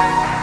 Bye.